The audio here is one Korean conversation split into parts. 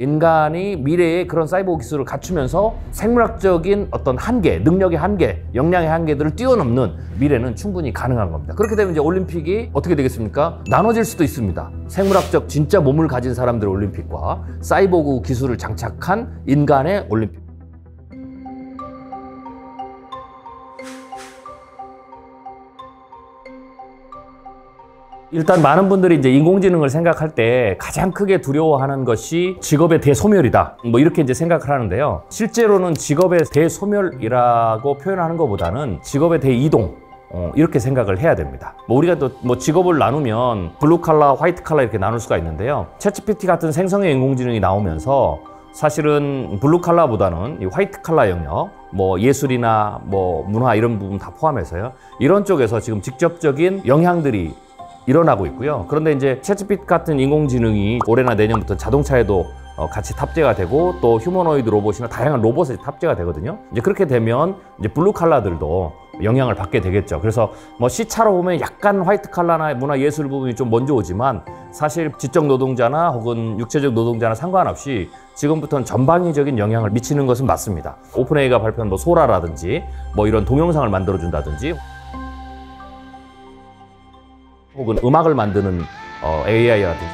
인간이 미래의 그런 사이버 기술을 갖추면서 생물학적인 어떤 한계, 능력의 한계, 역량의 한계들을 뛰어넘는 미래는 충분히 가능한 겁니다. 그렇게 되면 이제 올림픽이 어떻게 되겠습니까? 나눠질 수도 있습니다. 생물학적 진짜 몸을 가진 사람들의 올림픽과 사이보그 기술을 장착한 인간의 올림픽. 일단 많은 분들이 이제 인공지능을 생각할 때 가장 크게 두려워하는 것이 직업의 대소멸이다. 뭐 이렇게 이제 생각을 하는데요. 실제로는 직업의 대소멸이라고 표현하는 것보다는 직업의 대이동. 어, 이렇게 생각을 해야 됩니다. 뭐 우리가 또 뭐 직업을 나누면 블루 칼라, 화이트 칼라 이렇게 나눌 수가 있는데요. 챗GPT 같은 생성형 인공지능이 나오면서 사실은 블루 칼라보다는 이 화이트 칼라 영역, 뭐 예술이나 뭐 문화 이런 부분 다 포함해서요. 이런 쪽에서 지금 직접적인 영향들이 일어나고 있고요. 그런데 이제 챗GPT 같은 인공지능이 올해나 내년부터 자동차에도 어, 같이 탑재가 되고 또 휴머노이드 로봇이나 다양한 로봇에 탑재가 되거든요. 이제 그렇게 되면 이제 블루 칼라들도 영향을 받게 되겠죠. 그래서 뭐 시차로 보면 약간 화이트 칼라나 문화 예술 부분이 좀 먼저 오지만 사실 지적 노동자나 혹은 육체적 노동자나 상관없이 지금부터는 전방위적인 영향을 미치는 것은 맞습니다. 오픈AI가 발표한 뭐 소라라든지 뭐 이런 동영상을 만들어 준다든지 혹은 음악을 만드는 어, AI라든지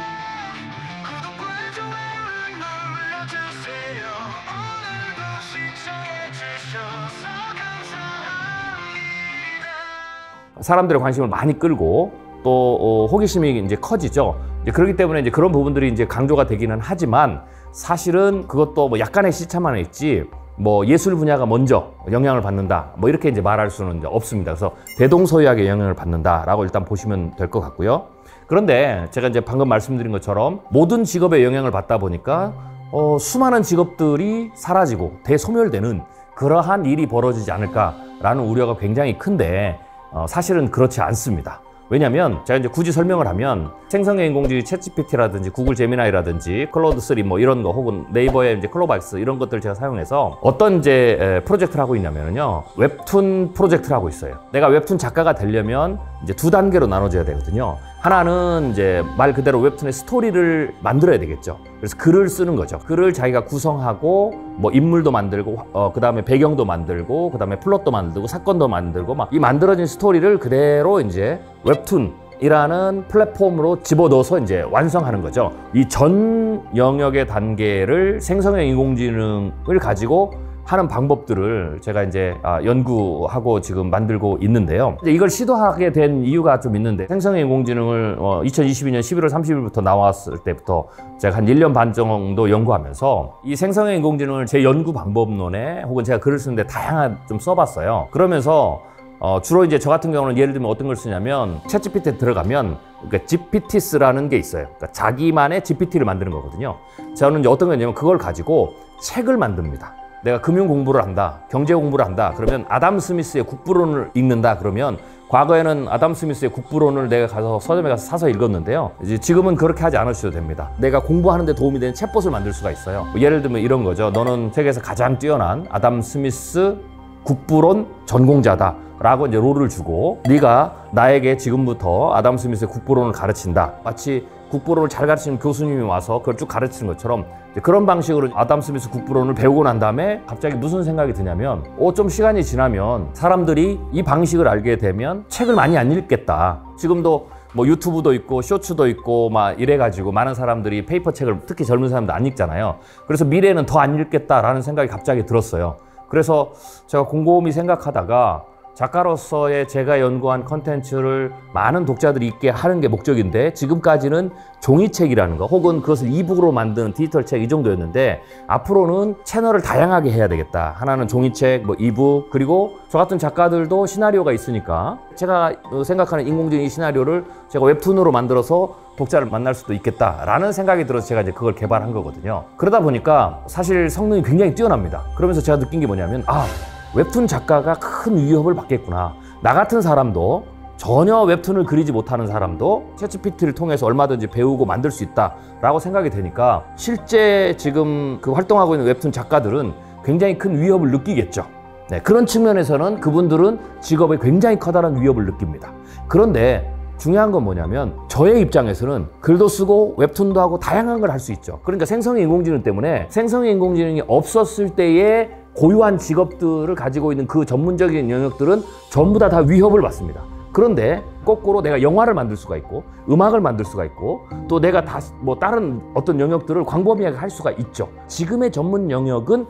사람들의 관심을 많이 끌고 또 어, 호기심이 이제 커지죠. 이제 그렇기 때문에 이제 그런 부분들이 이제 강조가 되기는 하지만 사실은 그것도 뭐 약간의 시차만 있지 뭐 예술 분야가 먼저 영향을 받는다 뭐 이렇게 이제 말할 수는 이제 없습니다. 그래서 대동소이하게 영향을 받는다라고 일단 보시면 될 것 같고요. 그런데 제가 이제 방금 말씀드린 것처럼 모든 직업에 영향을 받다 보니까 어, 수많은 직업들이 사라지고 대소멸되는 그러한 일이 벌어지지 않을까라는 우려가 굉장히 큰데 어, 사실은 그렇지 않습니다. 왜냐면 제가 이제 굳이 설명을 하면 생성형 인공지능 챗GPT라든지 구글 제미나이라든지 클로드 3 뭐 이런 거 혹은 네이버의 이제 클로바X 이런 것들 제가 사용해서 어떤 이제 프로젝트를 하고 있냐면요 웹툰 프로젝트를 하고 있어요. 내가 웹툰 작가가 되려면 이제 두 단계로 나눠져야 되거든요. 하나는 이제 말 그대로 웹툰의 스토리를 만들어야 되겠죠. 그래서 글을 쓰는 거죠. 글을 자기가 구성하고 뭐 인물도 만들고 어, 그다음에 배경도 만들고 그다음에 플롯도 만들고 사건도 만들고 막 이 만들어진 스토리를 그대로 이제 웹툰 이라는 플랫폼으로 집어넣어서 이제 완성하는 거죠. 이 전 영역의 단계를 생성형 인공지능을 가지고 하는 방법들을 제가 이제 아, 연구하고 지금 만들고 있는데요. 이걸 시도하게 된 이유가 좀 있는데 생성형 인공지능을 2022년 11월 30일부터 나왔을 때부터 제가 한 1년 반 정도 연구하면서 이 생성형 인공지능을 제 연구 방법론에 혹은 제가 글을 쓰는데 다양한 좀 써봤어요. 그러면서 어, 주로 이제 저 같은 경우는 예를 들면 어떤 걸 쓰냐면 챗 GPT에 들어가면 그러니까 GPT스라는 게 있어요. 그러니까 자기만의 GPT를 만드는 거거든요. 저는 이제 어떤 거냐면 그걸 가지고 책을 만듭니다. 내가 금융 공부를 한다, 경제 공부를 한다. 그러면 아담 스미스의 국부론을 읽는다. 그러면 과거에는 아담 스미스의 국부론을 내가 가서 서점에 가서 사서 읽었는데요. 이제 지금은 그렇게 하지 않으셔도 됩니다. 내가 공부하는데 도움이 되는 챗봇을 만들 수가 있어요. 뭐 예를 들면 이런 거죠. 너는 세계에서 가장 뛰어난 아담 스미스 국부론 전공자다. 라고 이제 role을 주고 네가 나에게 지금부터 아담 스미스의 국부론을 가르친다. 마치 국부론을 잘 가르치는 교수님이 와서 그걸 쭉 가르치는 것처럼 그런 방식으로 아담 스미스 국부론을 배우고 난 다음에 갑자기 무슨 생각이 드냐면 어, 좀 시간이 지나면 사람들이 이 방식을 알게 되면 책을 많이 안 읽겠다. 지금도 뭐 유튜브도 있고 쇼츠도 있고 막 이래가지고 많은 사람들이 페이퍼 책을 특히 젊은 사람들 안 읽잖아요. 그래서 미래에는 더 안 읽겠다라는 생각이 갑자기 들었어요. 그래서 제가 곰곰이 생각하다가 작가로서의 제가 연구한 컨텐츠를 많은 독자들이 읽게 하는 게 목적인데 지금까지는 종이책이라는 거 혹은 그것을 e-book으로 만드는 디지털 책 이 정도였는데 앞으로는 채널을 다양하게 해야 되겠다. 하나는 종이책, 뭐 e-book 그리고 저 같은 작가들도 시나리오가 있으니까 제가 생각하는 인공지능 시나리오를 제가 웹툰으로 만들어서 독자를 만날 수도 있겠다라는 생각이 들어서 제가 이제 그걸 개발한 거거든요. 그러다 보니까 사실 성능이 굉장히 뛰어납니다. 그러면서 제가 느낀 게 뭐냐면 아 웹툰 작가가 큰 위협을 받겠구나. 나 같은 사람도 전혀 웹툰을 그리지 못하는 사람도 챗GPT를 통해서 얼마든지 배우고 만들 수 있다라고 생각이 되니까 실제 지금 그 활동하고 있는 웹툰 작가들은 굉장히 큰 위협을 느끼겠죠. 네, 그런 측면에서는 그분들은 직업에 굉장히 커다란 위협을 느낍니다. 그런데 중요한 건 뭐냐면 저의 입장에서는 글도 쓰고 웹툰도 하고 다양한 걸 할 수 있죠. 그러니까 생성의 인공지능 때문에 생성의 인공지능이 없었을 때의 고유한 직업들을 가지고 있는 그 전문적인 영역들은 전부 다 다 위협을 받습니다. 그런데 거꾸로 내가 영화를 만들 수가 있고 음악을 만들 수가 있고 또 내가 다뭐 다른 어떤 영역들을 광범위하게 할 수가 있죠. 지금의 전문 영역은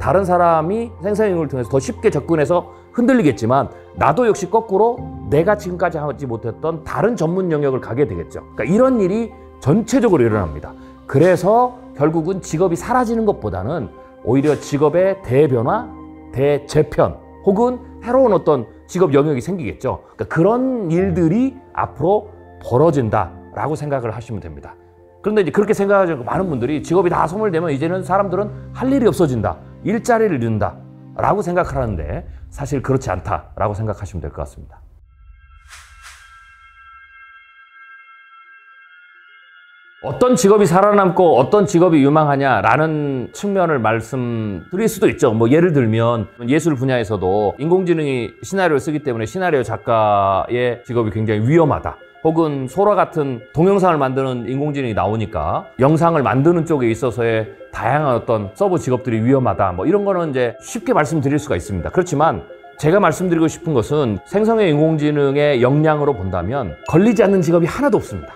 다른 사람이 생산력을 통해서 더 쉽게 접근해서 흔들리겠지만 나도 역시 거꾸로 내가 지금까지 하지 못했던 다른 전문 영역을 가게 되겠죠. 그러니까 이런 일이 전체적으로 일어납니다. 그래서 결국은 직업이 사라지는 것보다는 오히려 직업의 대변화, 대재편 혹은 새로운 어떤 직업 영역이 생기겠죠. 그러니까 그런 일들이 앞으로 벌어진다라고 생각을 하시면 됩니다. 그런데 이제 그렇게 생각하시는 많은 분들이 직업이 다 소멸되면 이제는 사람들은 할 일이 없어진다. 일자리를 잃는다. 라고 생각하는데 사실 그렇지 않다라고 생각하시면 될 것 같습니다. 어떤 직업이 살아남고 어떤 직업이 유망하냐라는 측면을 말씀드릴 수도 있죠. 뭐 예를 들면 예술 분야에서도 인공지능이 시나리오를 쓰기 때문에 시나리오 작가의 직업이 굉장히 위험하다. 혹은 소라 같은 동영상을 만드는 인공지능이 나오니까 영상을 만드는 쪽에 있어서의 다양한 어떤 sub 직업들이 위험하다. 뭐 이런 거는 이제 쉽게 말씀드릴 수가 있습니다. 그렇지만 제가 말씀드리고 싶은 것은 생성형 인공지능의 역량으로 본다면 걸리지 않는 직업이 하나도 없습니다.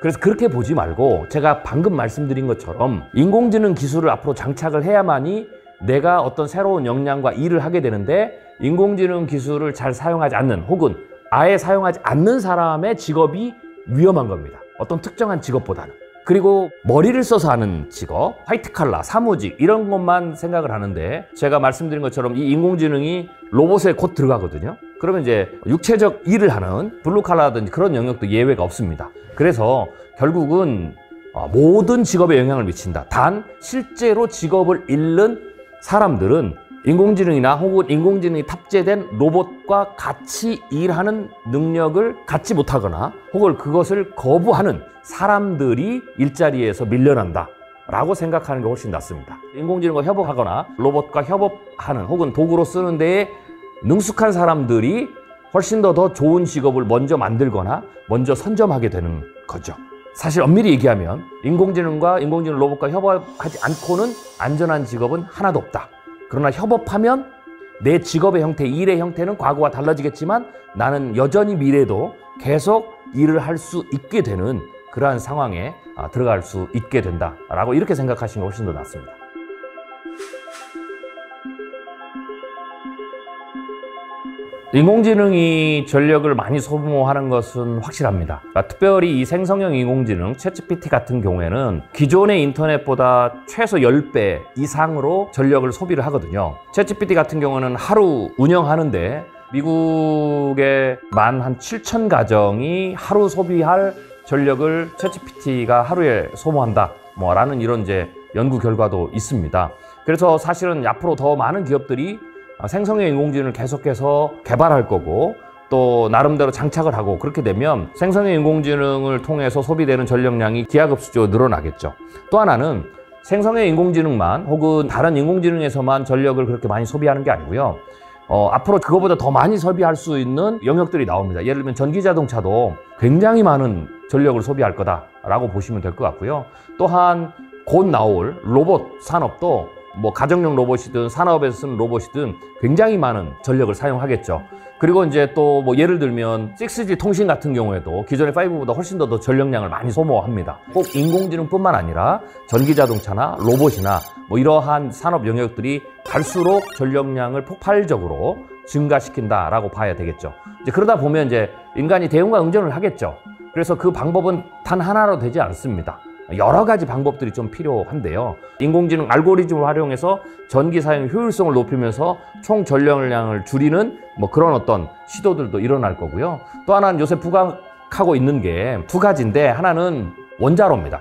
그래서 그렇게 보지 말고 제가 방금 말씀드린 것처럼 인공지능 기술을 앞으로 장착을 해야만이 내가 어떤 새로운 역량과 일을 하게 되는데 인공지능 기술을 잘 사용하지 않는 혹은 아예 사용하지 않는 사람의 직업이 위험한 겁니다. 어떤 특정한 직업보다는. 그리고 머리를 써서 하는 직업, 화이트 칼라, 사무직 이런 것만 생각을 하는데 제가 말씀드린 것처럼 이 인공지능이 로봇에 곧 들어가거든요. 그러면 이제 육체적 일을 하는 블루 칼라든지 그런 영역도 예외가 없습니다. 그래서 결국은 어, 모든 직업에 영향을 미친다. 단 실제로 직업을 잃는 사람들은 인공지능이나 혹은 인공지능이 탑재된 로봇과 같이 일하는 능력을 갖지 못하거나 혹은 그것을 거부하는 사람들이 일자리에서 밀려난다. 라고 생각하는 게 훨씬 낫습니다. 인공지능과 협업하거나 로봇과 협업하는 혹은 도구로 쓰는 데에 능숙한 사람들이 훨씬 더 더 좋은 직업을 먼저 만들거나 먼저 선점하게 되는 거죠. 사실 엄밀히 얘기하면 인공지능과 인공지능 로봇과 협업하지 않고는 안전한 직업은 하나도 없다. 그러나 협업하면 내 직업의 형태, 일의 형태는 과거와 달라지겠지만 나는 여전히 미래도 계속 일을 할 수 있게 되는 그러한 상황에 아, 들어갈 수 있게 된다라고 이렇게 생각하시는 게 훨씬 더 낫습니다. 인공지능이 전력을 많이 소모하는 것은 확실합니다. 그러니까 특별히 이 생성형 인공지능, 챗GPT 같은 경우에는 기존의 인터넷보다 최소 10배 이상으로 전력을 소비를 하거든요. 챗GPT 같은 경우는 하루 운영하는데 미국의 만 한 7천 가정이 하루 소비할 전력을 챗GPT가 하루에 소모한다. 뭐 라는 이런 이제 연구 결과도 있습니다. 그래서 사실은 앞으로 더 많은 기업들이 아, 생성형 인공지능을 계속해서 개발할 거고 또 나름대로 장착을 하고 그렇게 되면 생성형 인공지능을 통해서 소비되는 전력량이 기하급수적으로 늘어나겠죠. 또 하나는 생성형 인공지능만 혹은 다른 인공지능에서만 전력을 그렇게 많이 소비하는 게 아니고요. 어, 앞으로 그거보다 더 많이 소비할 수 있는 영역들이 나옵니다. 예를 들면 전기 자동차도 굉장히 많은 전력을 소비할 거다라고 보시면 될 것 같고요. 또한 곧 나올 로봇 산업도 뭐 가정용 로봇이든 산업에서 쓰는 로봇이든 굉장히 많은 전력을 사용하겠죠. 그리고 이제 또 뭐 예를 들면 6G 통신 같은 경우에도 기존의 5보다 훨씬 더, 더 전력량을 많이 소모합니다. 꼭 인공지능뿐만 아니라 전기 자동차나 로봇이나 뭐 이러한 산업 영역들이 갈수록 전력량을 폭발적으로 증가시킨다라고 봐야 되겠죠. 이제 그러다 보면 이제 인간이 대응과 응전을 하겠죠. 그래서 그 방법은 단 하나로 되지 않습니다. 여러 가지 방법들이 좀 필요한데요. 인공지능 알고리즘을 활용해서 전기 사용 효율성을 높이면서 총 전력량을 줄이는 뭐 그런 어떤 시도들도 일어날 거고요. 또 하나는 요새 부각하고 있는 게 두 가지인데 하나는 원자로입니다.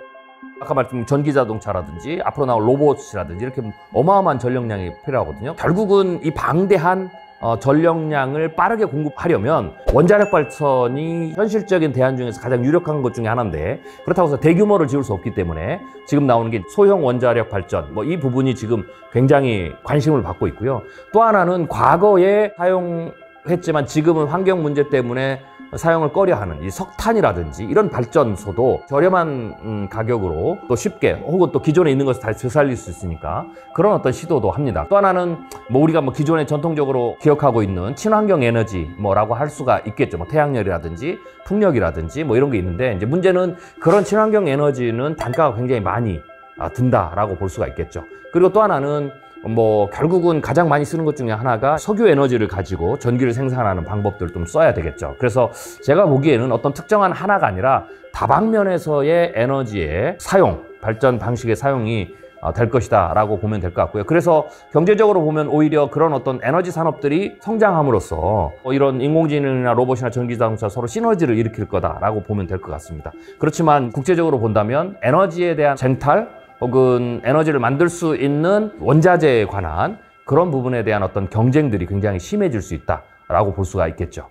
아까 말씀 전기 자동차라든지 앞으로 나올 로봇이라든지 이렇게 어마어마한 전력량이 필요하거든요. 결국은 이 방대한 어, 전력량을 빠르게 공급하려면 원자력 발전이 현실적인 대안 중에서 가장 유력한 것 중에 하나인데 그렇다고 해서 대규모를 지을 수 없기 때문에 지금 나오는 게 소형 원자력 발전 뭐 이 부분이 지금 굉장히 관심을 받고 있고요. 또 하나는 과거에 사용 했지만 지금은 환경 문제 때문에 사용을 꺼려하는 이 석탄이라든지 이런 발전소도 저렴한 음, 가격으로 또 쉽게 혹은 또 기존에 있는 것을 다 되살릴 수 있으니까 그런 어떤 시도도 합니다. 또 하나는 뭐 우리가 뭐 기존에 전통적으로 기억하고 있는 친환경 에너지 뭐라고 할 수가 있겠죠. 뭐 태양열이라든지 풍력이라든지 뭐 이런 게 있는데 이제 문제는 그런 친환경 에너지는 단가가 굉장히 많이 아, 든다라고 볼 수가 있겠죠. 그리고 또 하나는 뭐 결국은 가장 많이 쓰는 것 중에 하나가 석유 에너지를 가지고 전기를 생산하는 방법들을 좀 써야 되겠죠. 그래서 제가 보기에는 어떤 특정한 하나가 아니라 다방면에서의 에너지의 사용, 발전 방식의 사용이 어, 될 것이다 라고 보면 될 것 같고요. 그래서 경제적으로 보면 오히려 그런 어떤 에너지 산업들이 성장함으로써 어, 이런 인공지능이나 로봇이나 전기자동차 서로 시너지를 일으킬 거다 라고 보면 될 것 같습니다. 그렇지만 국제적으로 본다면 에너지에 대한 쟁탈 혹은 에너지를 만들 수 있는 원자재에 관한 그런 부분에 대한 어떤 경쟁들이 굉장히 심해질 수 있다라고 볼 수가 있겠죠.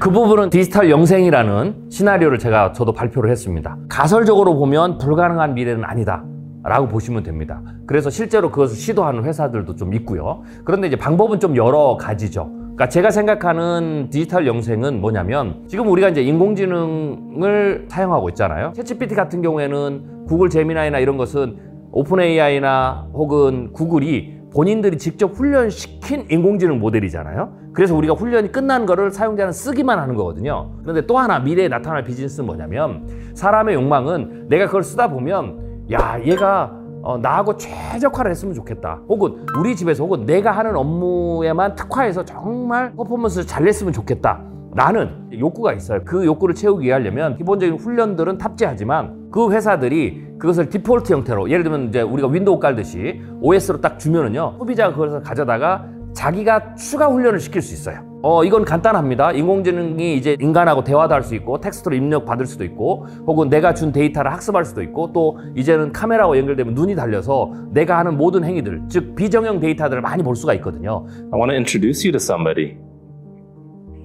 그 부분은 디지털 영생이라는 시나리오를 제가 저도 발표를 했습니다. 가설적으로 보면 불가능한 미래는 아니다. 라고 보시면 됩니다. 그래서 실제로 그것을 시도하는 회사들도 좀 있고요. 그런데 이제 방법은 좀 여러 가지죠. 그러니까 제가 생각하는 디지털 영생은 뭐냐면 지금 우리가 이제 인공지능을 사용하고 있잖아요. 챗GPT 같은 경우에는 구글 제미나이나 이런 것은 오픈 AI나 혹은 구글이 본인들이 직접 훈련시킨 인공지능 모델이잖아요. 그래서 우리가 훈련이 끝난 거를 사용자는 쓰기만 하는 거거든요. 그런데 또 하나 미래에 나타날 비즈니스는 뭐냐면 사람의 욕망은 내가 그걸 쓰다 보면 야 얘가 어, 나하고 최적화를 했으면 좋겠다. 혹은 우리 집에서 혹은 내가 하는 업무에만 특화해서 정말 퍼포먼스를 잘 냈으면 좋겠다. 라는 욕구가 있어요. 그 욕구를 채우기 위하려면 기본적인 훈련들은 탑재하지만 그 회사들이 그것을 디폴트 형태로 예를 들면 이제 우리가 윈도우 깔듯이 OS로 딱 주면은요 소비자가 그것을 가져다가 자기가 추가 훈련을 시킬 수 있어요. 어, 이건 간단합니다. 인공지능이 이제 인간하고 대화도 할 수 있고 텍스트로 입력 받을 수도 있고 혹은 내가 준 데이터를 학습할 수도 있고 또 이제는 카메라와 연결되면 눈이 달려서 내가 하는 모든 행위들, 즉 비정형 데이터들을 많이 볼 수가 있거든요. I want to introduce you to somebody.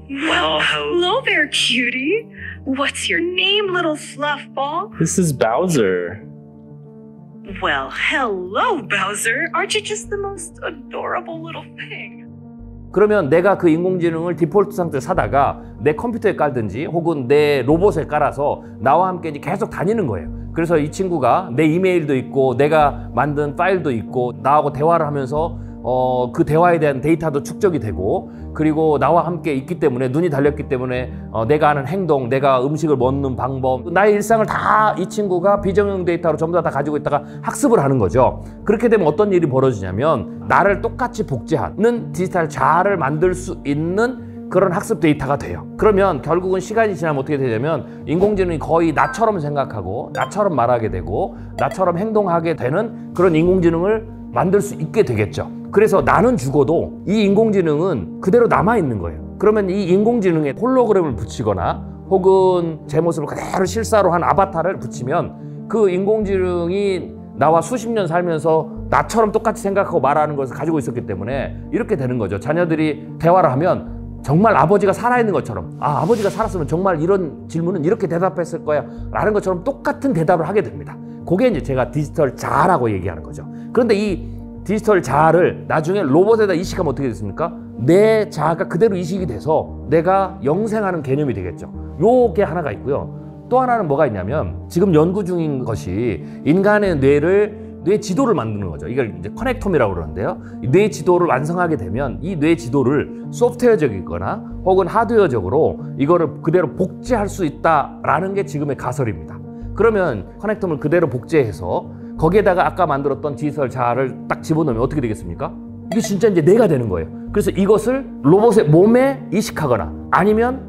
Well, hello there, cutie. What's your name, little fluffball? This is Bowser. Well, hello, Bowser. Aren't you just the most adorable little thing? 그러면 내가 그 인공지능을 디폴트 상태로 사다가 내 컴퓨터에 깔든지 혹은 내 로봇에 깔아서 나와 함께 이제 계속 다니는 거예요. 그래서 이 친구가 내 이메일도 있고 내가 만든 파일도 있고 나하고 대화를 하면서 어, 그 대화에 대한 데이터도 축적이 되고 그리고 나와 함께 있기 때문에 눈이 달렸기 때문에 어, 내가 하는 행동, 내가 음식을 먹는 방법, 나의 일상을 다 이 친구가 비정형 데이터로 전부 다, 다 가지고 있다가 학습을 하는 거죠. 그렇게 되면 어떤 일이 벌어지냐면 나를 똑같이 복제하는 디지털 자아를 만들 수 있는 그런 학습 데이터가 돼요. 그러면 결국은 시간이 지나면 어떻게 되냐면 인공지능이 거의 나처럼 생각하고 나처럼 말하게 되고 나처럼 행동하게 되는 그런 인공지능을 만들 수 있게 되겠죠. 그래서 나는 죽어도 이 인공지능은 그대로 남아 있는 거예요. 그러면 이 인공지능에 홀로그램을 붙이거나 혹은 제 모습을 그대로 실사로 한 아바타를 붙이면 그 인공지능이 나와 수십 년 살면서 나처럼 똑같이 생각하고 말하는 것을 가지고 있었기 때문에 이렇게 되는 거죠. 자녀들이 대화를 하면 정말 아버지가 살아있는 것처럼 아 아버지가 살았으면 정말 이런 질문은 이렇게 대답했을 거야 라는 것처럼 똑같은 대답을 하게 됩니다. 그게 이제 제가 디지털 자아라고 얘기하는 거죠. 그런데 이 디지털 자아를 나중에 로봇에다 이식하면 어떻게 됐습니까? 내 자아가 그대로 이식이 돼서 내가 영생하는 개념이 되겠죠. 요게 하나가 있고요. 또 하나는 뭐가 있냐면 지금 연구 중인 것이 인간의 뇌를 뇌 지도를 만드는 거죠. 이걸 이제 커넥톰이라고 그러는데요. 뇌 지도를 완성하게 되면 이 뇌 지도를 소프트웨어적이거나 혹은 하드웨어적으로 이거를 그대로 복제할 수 있다라는 게 지금의 가설입니다. 그러면 connectome을 그대로 복제해서 거기에다가 아까 만들었던 디지털 자아를 딱 집어넣으면 어떻게 되겠습니까? 이게 진짜 이제 뇌가 되는 거예요. 그래서 이것을 로봇의 몸에 이식하거나 아니면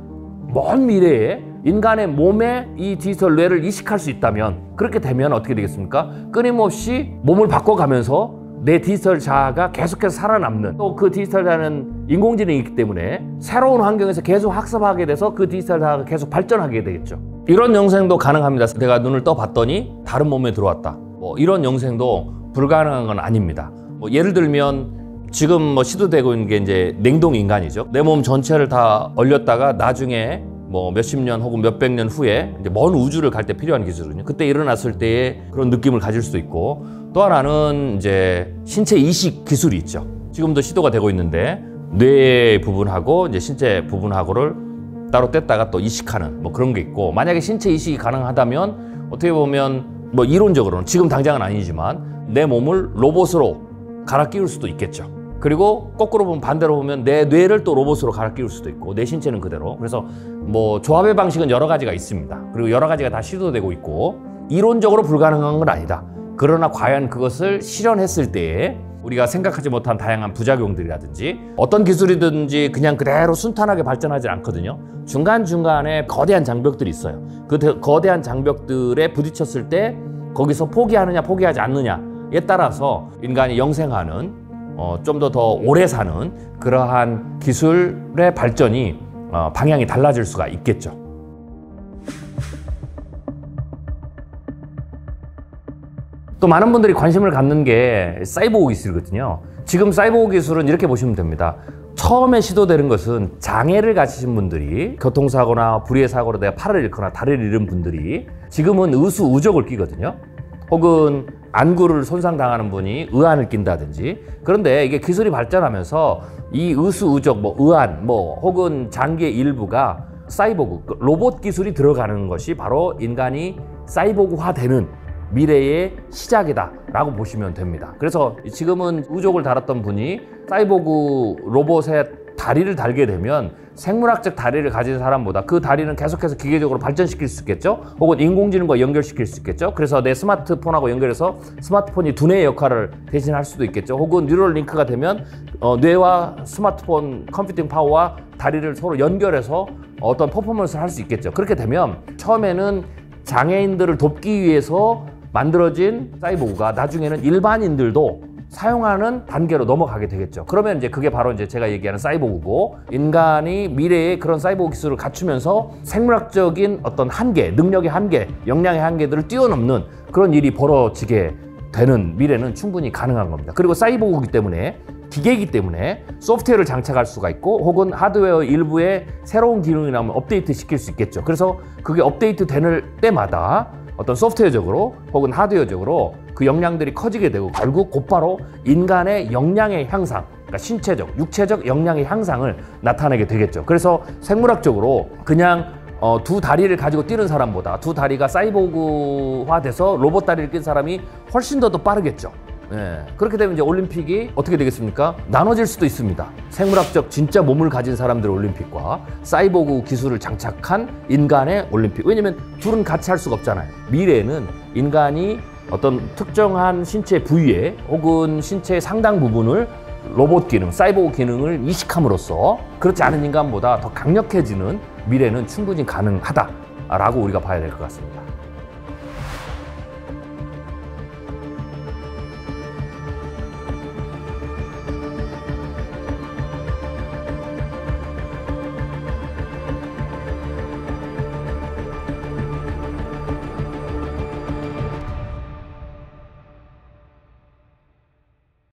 먼 미래에 인간의 몸에 이 디지털 뇌를 이식할 수 있다면 그렇게 되면 어떻게 되겠습니까? 끊임없이 몸을 바꿔가면서 내 디지털 자아가 계속해서 살아남는 또 그 디지털 자아는 인공지능이기 때문에 새로운 환경에서 계속 학습하게 돼서 그 디지털 자아가 계속 발전하게 되겠죠. 이런 영생도 가능합니다. 내가 눈을 떠 봤더니 다른 몸에 들어왔다. 뭐 이런 영생도 불가능한 건 아닙니다. 뭐 예를 들면 지금 뭐 시도되고 있는 게 이제 냉동 인간이죠. 내 몸 전체를 다 얼렸다가 나중에 뭐 몇십 년 혹은 몇백 년 후에 이제 먼 우주를 갈 때 필요한 기술은요. 그때 일어났을 때의 그런 느낌을 가질 수도 있고 또 하나는 이제 신체 이식 기술이 있죠. 지금도 시도가 되고 있는데 뇌 부분하고 이제 신체 부분하고를 따로 뗐다가 또 이식하는 뭐 그런 게 있고 만약에 신체 이식이 가능하다면 어떻게 보면 뭐 이론적으로는 지금 당장은 아니지만 내 몸을 로봇으로 갈아 끼울 수도 있겠죠. 그리고 거꾸로 보면 반대로 보면 내 뇌를 또 로봇으로 갈아 끼울 수도 있고 내 신체는 그대로. 그래서 뭐 조합의 방식은 여러 가지가 있습니다. 그리고 여러 가지가 다 시도되고 있고 이론적으로 불가능한 건 아니다. 그러나 과연 그것을 실현했을 때에 우리가 생각하지 못한 다양한 부작용들이라든지 어떤 기술이든지 그냥 그대로 순탄하게 발전하지 않거든요. 중간중간에 거대한 장벽들이 있어요. 그 대- 거대한 장벽들에 부딪혔을 때 거기서 포기하느냐 포기하지 않느냐에 따라서 인간이 영생하는 어, 좀 더 더 오래 사는 그러한 기술의 발전이 어, 방향이 달라질 수가 있겠죠. 또 많은 분들이 관심을 갖는 게 사이보그 기술이거든요. 지금 사이보그 기술은 이렇게 보시면 됩니다. 처음에 시도되는 것은 장애를 가지신 분들이 교통사고나 불의의 사고로 내가 팔을 잃거나 다리를 잃은 분들이 지금은 의수 우족을 끼거든요. 혹은 안구를 손상당하는 분이 의안을 낀다든지 그런데 이게 기술이 발전하면서 이 의수 우족 뭐 의안 뭐 혹은 장기의 일부가 사이보그 그 로봇 기술이 들어가는 것이 바로 인간이 사이보그화되는 미래의 시작이다 라고 보시면 됩니다. 그래서 지금은 우족을 달았던 분이 사이보그 로봇의 다리를 달게 되면 생물학적 다리를 가진 사람보다 그 다리는 계속해서 기계적으로 발전시킬 수 있겠죠? 혹은 인공지능과 연결시킬 수 있겠죠? 그래서 내 스마트폰하고 연결해서 스마트폰이 두뇌의 역할을 대신할 수도 있겠죠? 혹은 neural link가 되면 어, 뇌와 스마트폰 computing power와 다리를 서로 연결해서 어떤 퍼포먼스를 할 수 있겠죠? 그렇게 되면 처음에는 장애인들을 돕기 위해서 만들어진 사이보그가 나중에는 일반인들도 사용하는 단계로 넘어가게 되겠죠. 그러면 이제 그게 바로 이제 제가 얘기하는 사이보그고 인간이 미래에 그런 사이보그 기술을 갖추면서 생물학적인 어떤 한계, 능력의 한계, 역량의 한계들을 뛰어넘는 그런 일이 벌어지게 되는 미래는 충분히 가능한 겁니다. 그리고 사이보그이기 때문에 기계이기 때문에 소프트웨어를 장착할 수가 있고 혹은 하드웨어 일부에 새로운 기능이 나오면 업데이트 시킬 수 있겠죠. 그래서 그게 업데이트 되는 때마다 어떤 소프트웨어적으로 혹은 하드웨어적으로 그 역량들이 커지게 되고 결국 곧바로 인간의 역량의 향상, 그러니까 신체적, 육체적 역량의 향상을 나타내게 되겠죠. 그래서 생물학적으로 그냥 어, 두 다리를 가지고 뛰는 사람보다 두 다리가 사이보그화돼서 로봇 다리를 낀 사람이 훨씬 더 더 빠르겠죠. 예. 그렇게 되면 이제 올림픽이 어떻게 되겠습니까? 나눠질 수도 있습니다. 생물학적 진짜 몸을 가진 사람들의 올림픽과 사이보그 기술을 장착한 인간의 올림픽. 왜냐면 둘은 같이 할 수가 없잖아요. 미래에는 인간이 어떤 특정한 신체 부위에 혹은 신체의 상당 부분을 로봇 기능, 사이보그 기능을 이식함으로써 그렇지 않은 인간보다 더 강력해지는 미래는 충분히 가능하다라고 우리가 봐야 될 것 같습니다.